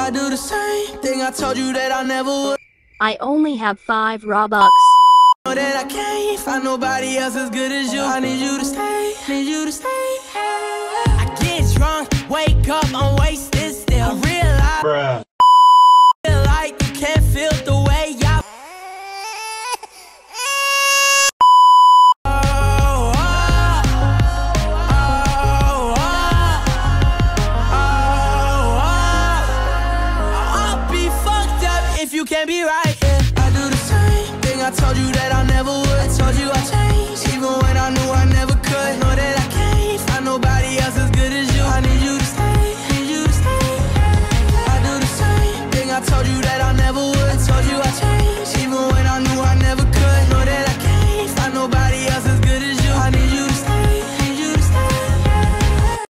I do the same thing I told you that I never would. I only have 5 Robux. Know that I can't find nobody else as good as you. I need you to stay, need you to stay. I can't be right, yeah. I do the same thing. I told you that I never would. I told you I'd change, Even when I knew I never could. Know that I can't find nobody else as good as you. I need you to stay. Need you to stay. Yeah. I do the same thing. I told you that I